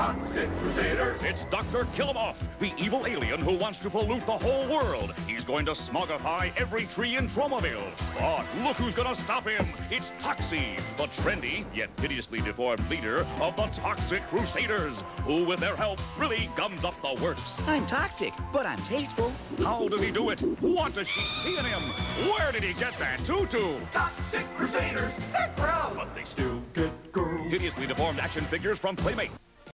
Toxic Crusader. It's Dr. Killemoff, the evil alien who wants to pollute the whole world. He's going to smogify every tree in Tromaville. But look who's going to stop him. It's Toxie, the trendy yet hideously deformed leader of the Toxic Crusaders, who, with their help, really gums up the works. I'm toxic, but I'm tasteful. How does he do it? What does she see in him? Where did he get that tutu? Toxic Crusaders. They're proud, But they still get girls. Hideously deformed action figures from Playmate.